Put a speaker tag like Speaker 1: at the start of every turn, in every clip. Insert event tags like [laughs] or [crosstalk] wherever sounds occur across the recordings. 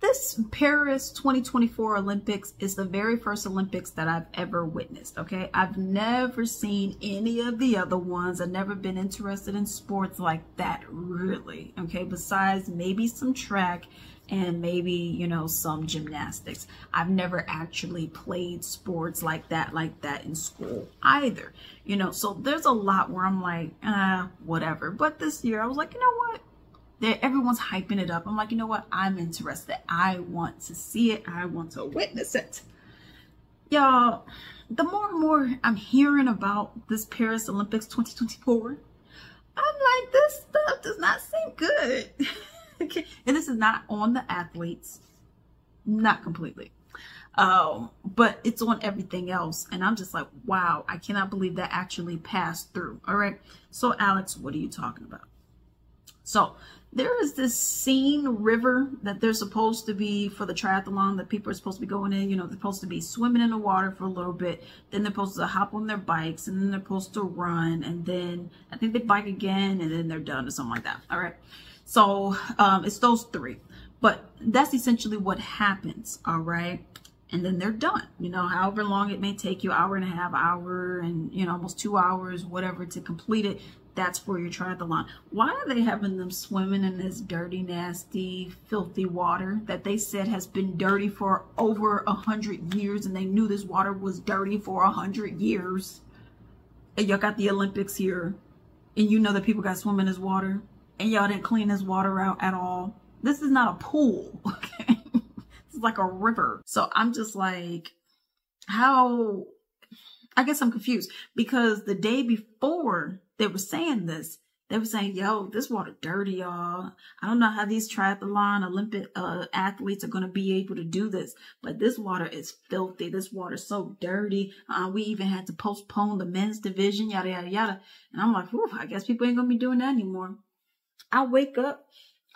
Speaker 1: this Paris 2024 Olympics is the very first Olympics that I've ever witnessed. Okay. I've never seen any of the other ones. I've never been interested in sports like that, really. Okay. Besides maybe some track and maybe, you know, some gymnastics. I've never actually played sports like that, like that in school either. You know, so there's a lot where I'm like, uh, whatever. But this year I was like, you know what? That everyone's hyping it up. I'm like, you know what? I'm interested. I want to see it. I want to witness it. Y'all, the more and more I'm hearing about this Paris Olympics 2024, I'm like, this stuff does not seem good. [laughs] and this is not on the athletes, not completely. Um, but it's on everything else. And I'm just like, wow, I cannot believe that actually passed through. All right. So, Alex, what are you talking about? So, there is this Seine river that they're supposed to be for the triathlon that people are supposed to be going in. You know, they're supposed to be swimming in the water for a little bit. Then they're supposed to hop on their bikes and then they're supposed to run. And then I think they bike again and then they're done or something like that. All right. So um, it's those three. But that's essentially what happens. All right and then they're done. You know, however long it may take you, hour and a half, hour, and you know, almost two hours, whatever, to complete it that's for your line. Why are they having them swimming in this dirty, nasty, filthy water that they said has been dirty for over a hundred years and they knew this water was dirty for a hundred years? And y'all got the Olympics here and you know that people got swimming in this water and y'all didn't clean this water out at all. This is not a pool, [laughs] okay? is like a river. So I'm just like, how I guess I'm confused because the day before they were saying this, they were saying, yo, this water dirty, y'all. I don't know how these triathlon Olympic uh, athletes are going to be able to do this, but this water is filthy. This water is so dirty. Uh, we even had to postpone the men's division, yada, yada, yada. And I'm like, I guess people ain't going to be doing that anymore. I wake up,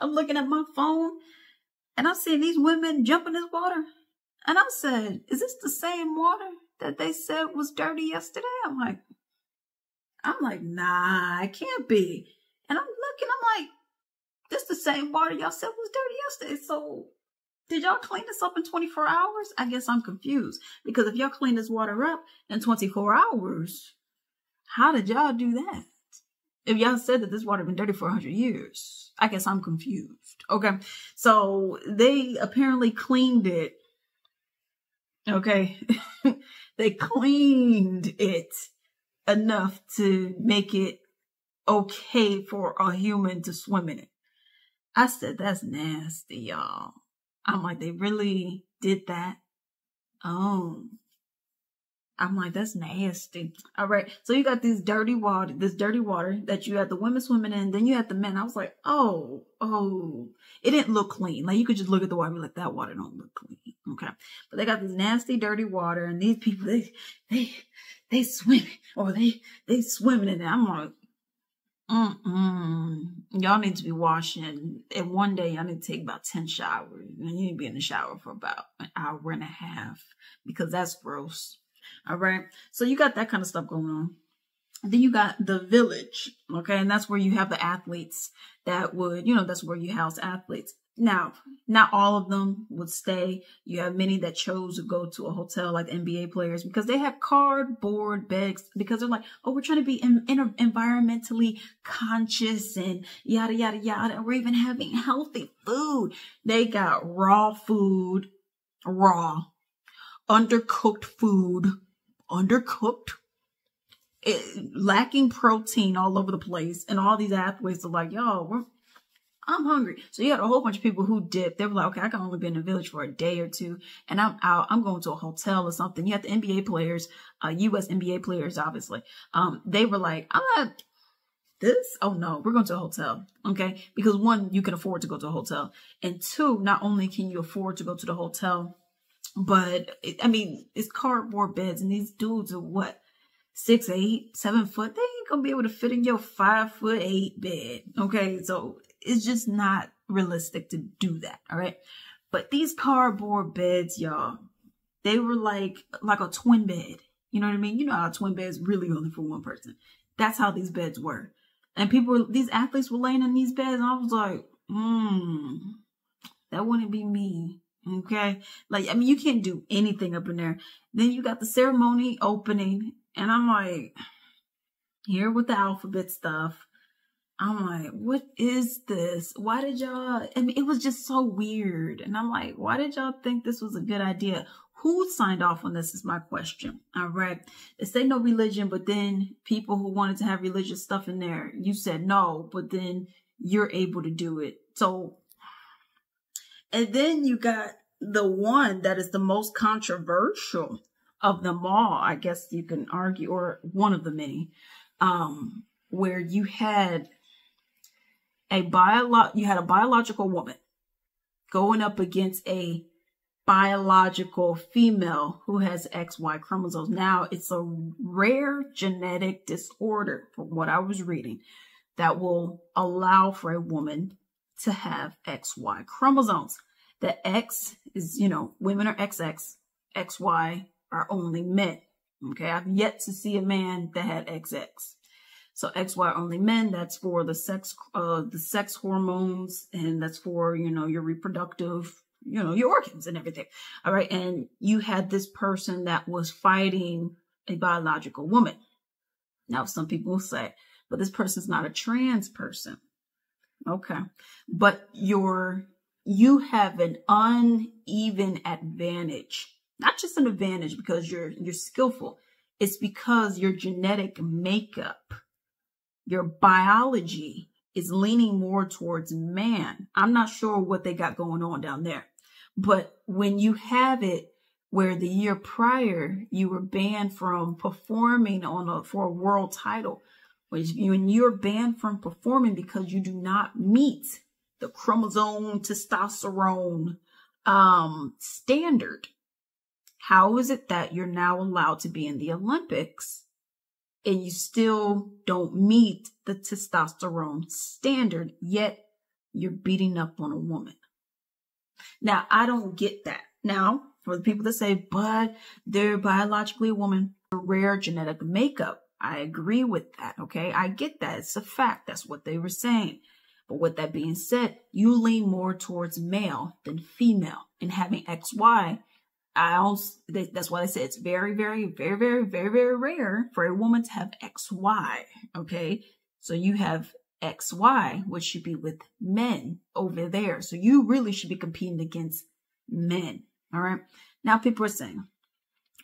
Speaker 1: I'm looking at my phone, and I'm seeing these women jump in this water. And I said, is this the same water that they said was dirty yesterday? I'm like, I'm like, nah, it can't be. And I'm looking, I'm like, this the same water y'all said was dirty yesterday. So did y'all clean this up in 24 hours? I guess I'm confused because if y'all clean this water up in 24 hours, how did y'all do that? If y'all said that this water been dirty for 100 years, I guess I'm confused. Okay. So they apparently cleaned it. Okay. [laughs] they cleaned it enough to make it okay for a human to swim in it. I said, that's nasty, y'all. I'm like, they really did that? Oh. I'm like, that's nasty. All right. So you got this dirty water, this dirty water that you had the women swimming in, then you had the men. I was like, oh, oh, it didn't look clean. Like you could just look at the water and be like, that water don't look clean. Okay. But they got this nasty, dirty water and these people, they, they, they swimming or they they swimming in it. I'm like, mm Y'all need to be washing. And one day y'all need to take about 10 showers. And you need to be in the shower for about an hour and a half because that's gross. All right. So you got that kind of stuff going on. then you got the village. Okay. And that's where you have the athletes that would, you know, that's where you house athletes. Now, not all of them would stay. You have many that chose to go to a hotel like the NBA players because they have cardboard beds because they're like, oh, we're trying to be in, in, environmentally conscious and yada, yada, yada. We're even having healthy food. They got raw food, raw, undercooked food, undercooked, it, eh, lacking protein all over the place. And all these athletes are like, yo, we're, I'm hungry. So you had a whole bunch of people who dipped. They were like, okay, I can only be in the village for a day or two and I'm out. I'm going to a hotel or something. You had the NBA players, uh, US NBA players, obviously. Um, they were like, I'm not this. Oh no, we're going to a hotel. Okay. Because one, you can afford to go to a hotel. And two, not only can you afford to go to the hotel, but it, I mean, it's cardboard beds and these dudes are what? Six, eight, seven foot. They ain't gonna be able to fit in your five foot eight bed. Okay. So it's just not realistic to do that. All right. But these cardboard beds, y'all, they were like, like a twin bed. You know what I mean? You know how twin bed is really only for one person. That's how these beds were. And people, these athletes were laying in these beds and I was like, hmm, That wouldn't be me. Okay. Like, I mean, you can't do anything up in there. Then you got the ceremony opening, and I'm like, here with the alphabet stuff. I'm like, what is this? Why did y'all? I mean, it was just so weird. And I'm like, why did y'all think this was a good idea? Who signed off on this is my question. All right. They say no religion, but then people who wanted to have religious stuff in there, you said no, but then you're able to do it. So, and then you got the one that is the most controversial of them all, I guess you can argue, or one of the many, um, where you had a bio you had a biological woman going up against a biological female who has XY chromosomes. Now it's a rare genetic disorder from what I was reading that will allow for a woman to have XY chromosomes. The X is, you know, women are XX, XY are only men. Okay. I've yet to see a man that had XX. So XY only men, that's for the sex, uh, the sex hormones and that's for, you know, your reproductive, you know, your organs and everything. All right. And you had this person that was fighting a biological woman. Now, some people will say, but this person's not a trans person. Okay. But your, you have an uneven advantage, not just an advantage because you're, you're skillful. It's because your genetic makeup your biology is leaning more towards man. I'm not sure what they got going on down there. But when you have it where the year prior you were banned from performing on a for a world title, when you're banned from performing because you do not meet the chromosome testosterone um, standard, how is it that you're now allowed to be in the Olympics and you still don't meet the testosterone standard, yet you're beating up on a woman. Now, I don't get that. Now, for the people that say, but they're biologically a woman, a rare genetic makeup, I agree with that. Okay. I get that. It's a fact. That's what they were saying. But with that being said, you lean more towards male than female and having XY I also, that's why I say it's very, very, very, very, very, very rare for a woman to have XY. Okay. So you have XY, which should be with men over there. So you really should be competing against men. All right. Now people are saying,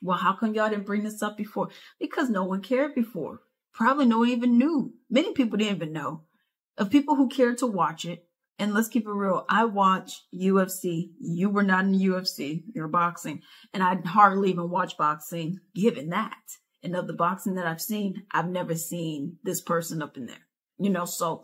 Speaker 1: well, how come y'all didn't bring this up before? Because no one cared before. Probably no one even knew. Many people didn't even know. Of people who cared to watch it, and let's keep it real. I watch UFC. You were not in UFC. You're boxing. And I hardly even watch boxing given that. And of the boxing that I've seen, I've never seen this person up in there. You know, so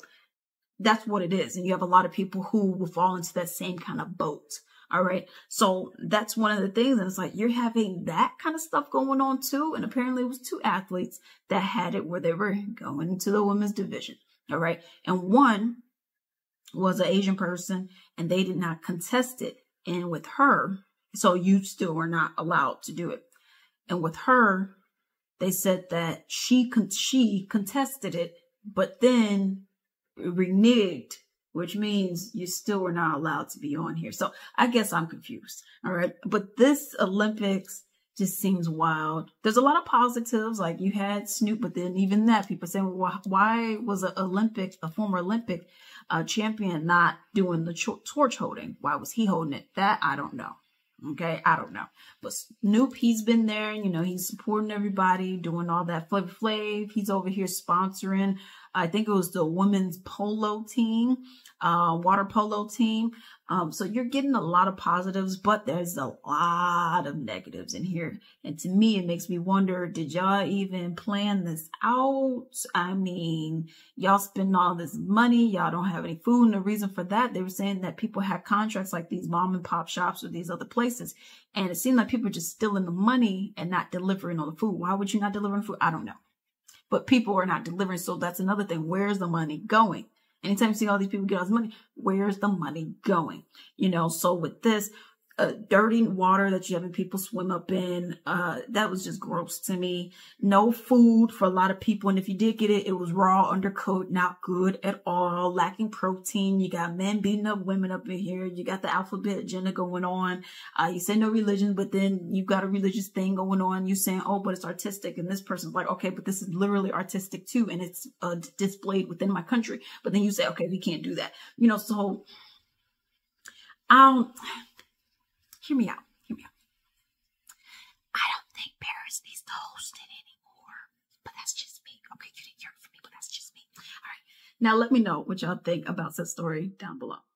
Speaker 1: that's what it is. And you have a lot of people who will fall into that same kind of boat. All right. So that's one of the things. And it's like you're having that kind of stuff going on too. And apparently it was two athletes that had it where they were going into the women's division. All right. And one was an Asian person and they did not contest it. And with her, so you still were not allowed to do it. And with her, they said that she con- she contested it, but then reneged, which means you still were not allowed to be on here. So I guess I'm confused. All right. But this Olympics just seems wild. There's a lot of positives, like you had Snoop, but then even that, people saying, well, why was an Olympic, a former Olympic uh, champion, not doing the torch holding? Why was he holding it? That I don't know. Okay, I don't know. But Snoop, he's been there, you know, he's supporting everybody, doing all that Flavor Flav. He's over here sponsoring, I think it was the women's polo team, uh, water polo team. Um, so you're getting a lot of positives, but there's a lot of negatives in here. And to me, it makes me wonder, did y'all even plan this out? I mean, y'all spend all this money. Y'all don't have any food. And the reason for that, they were saying that people had contracts like these mom and pop shops or these other places. And it seemed like people were just stealing the money and not delivering all the food. Why would you not deliver food? I don't know. But people are not delivering. So that's another thing. Where's the money going? Anytime you see all these people get all this money, where's the money going? You know, so with this, uh, dirty water that you having people swim up in. Uh, that was just gross to me. No food for a lot of people. And if you did get it, it was raw, undercooked, not good at all, lacking protein. You got men beating up women up in here. You got the alphabet agenda going on. Uh, you say no religion, but then you've got a religious thing going on. You saying, oh, but it's artistic. And this person's like, okay, but this is literally artistic too. And it's uh, displayed within my country. But then you say, okay, we can't do that. You know, so I don't hear me out. Hear me out. I don't think Paris needs to host it anymore. But that's just me. Okay, you didn't hear it from me, but that's just me. All right. Now let me know what y'all think about that story down below.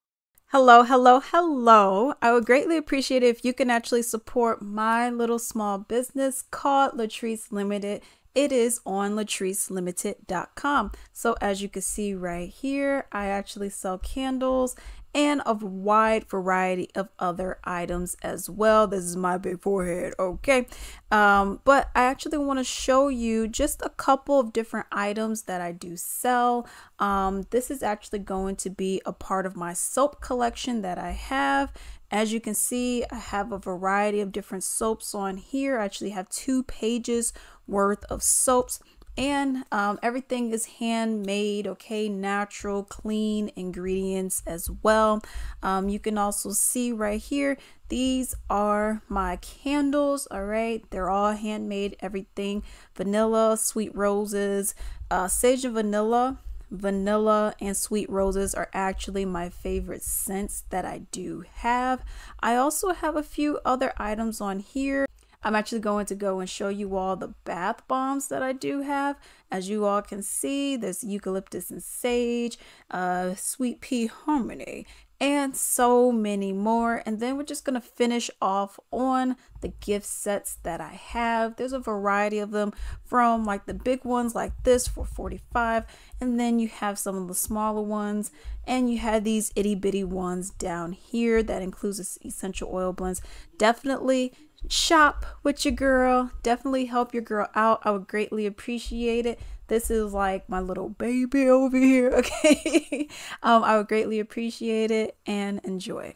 Speaker 2: Hello, hello, hello. I would greatly appreciate it if you can actually support my little small business called Latrise Limited. It is on latriselimited.com. So as you can see right here, I actually sell candles and a wide variety of other items as well. This is my big forehead, okay? Um, but I actually want to show you just a couple of different items that I do sell. Um, this is actually going to be a part of my soap collection that I have. As you can see, I have a variety of different soaps on here. I actually have two pages worth of soaps and um, everything is handmade okay? Natural clean ingredients as well. Um, you can also see right here these are my candles all right? They're all handmade everything. Vanilla sweet roses uh, sage and vanilla vanilla and sweet roses are actually my favorite scents that I do have. I also have a few other items on here I'm actually going to go and show you all the bath bombs that I do have. As you all can see, there's eucalyptus and sage, uh, sweet pea harmony, and so many more. And then we're just going to finish off on the gift sets that I have. There's a variety of them from like the big ones like this for 45 and then you have some of the smaller ones and you have these itty bitty ones down here that includes essential oil blends. Definitely shop with your girl. Definitely help your girl out. I would greatly appreciate it. This is like my little baby over here, [laughs] okay? um, I would greatly appreciate it and enjoy.